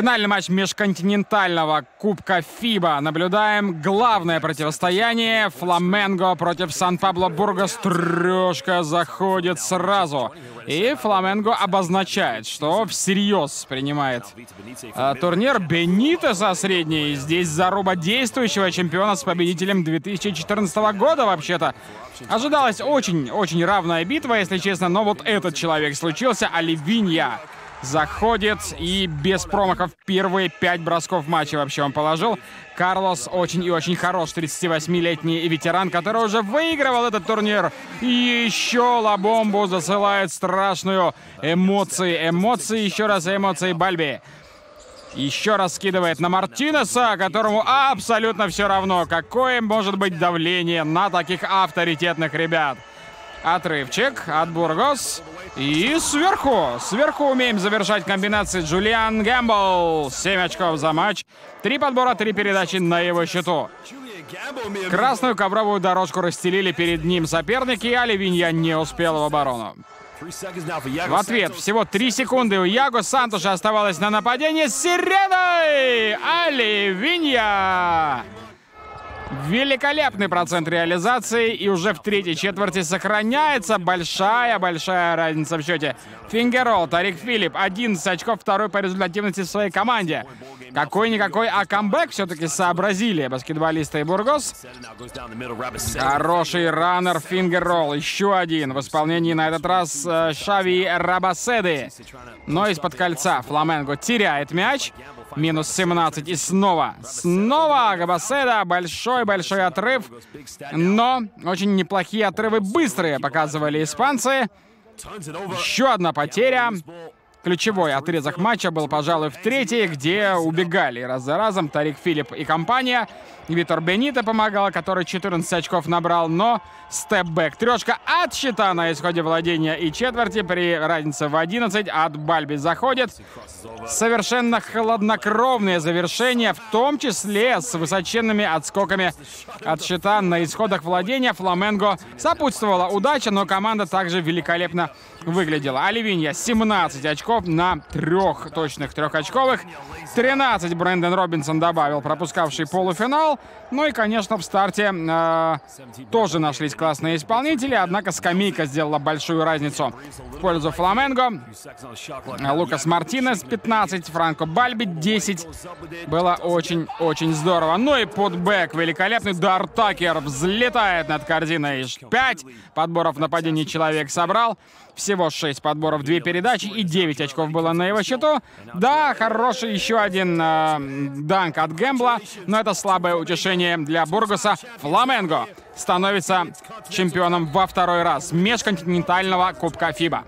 Финальный матч межконтинентального Кубка ФИБА. Наблюдаем главное противостояние. Фламенго против Сан-Пабло Бургос. Трешка заходит сразу. И Фламенго обозначает, что всерьез принимает э, турнир Бенитеса средний. Здесь заруба действующего чемпиона с победителем 2014 года вообще-то. Ожидалась очень-очень равная битва, если честно, но вот этот человек случился, Оливинья заходит и без промахов первые пять бросков матча вообще он положил. Карлос очень и очень хорош, 38-летний ветеран, который уже выигрывал этот турнир. И еще Лабомбу засылает страшную эмоции, эмоции, еще раз эмоции Бальби. Еще раз скидывает на Мартинеса, которому абсолютно все равно, какое может быть давление на таких авторитетных ребят. Отрывчик от Бургос. И сверху, сверху умеем завершать комбинации Джулиан Гэмбл. 7 очков за матч. Три подбора, три передачи на его счету. Красную ковровую дорожку расстелили перед ним соперники, а Левинья не успел в оборону. В ответ всего три секунды у Яго Сантуша оставалось на нападение с сиреной! Оливинья! Великолепный процент реализации, и уже в третьей четверти сохраняется большая-большая разница в счете. Фингерол, Тарик Филипп, 11 очков, второй по результативности в своей команде. Какой-никакой, а камбэк все-таки сообразили баскетболисты и Бургос. Хороший раннер Фингерол, еще один в исполнении на этот раз э, Шави Рабаседы. Но из-под кольца Фламенго теряет мяч. Минус 17. И снова, снова Габаседа. Большой-большой отрыв. Но очень неплохие отрывы быстрые показывали испанцы. Еще одна потеря. Ключевой отрезок матча был, пожалуй, в третьей, где убегали раз за разом Тарик Филипп и компания. Витор Бенита помогал, который 14 очков набрал, но степ-бэк. Трешка от счета на исходе владения и четверти при разнице в 11 от Бальби заходит. Совершенно хладнокровные завершения, в том числе с высоченными отскоками от счета на исходах владения. Фламенго сопутствовала удача, но команда также великолепно выглядела. Оливинья 17 очков на трех точных трехочковых. 13 Брэндон Робинсон добавил, пропускавший полуфинал. Ну и, конечно, в старте э, тоже нашлись классные исполнители, однако скамейка сделала большую разницу в пользу Фламенго. Лукас Мартинес 15, Франко Бальби 10. Было очень-очень здорово. Ну и подбэк великолепный. Дар Такер взлетает над корзиной. 5 подборов нападений человек собрал. Всего 6 подборов, 2 передачи и 9 очков было на его счету. Да, хороший еще один э, данк от Гэмбла, но это слабое утешение для Бургуса. Фламенго становится чемпионом во второй раз межконтинентального Кубка ФИБА.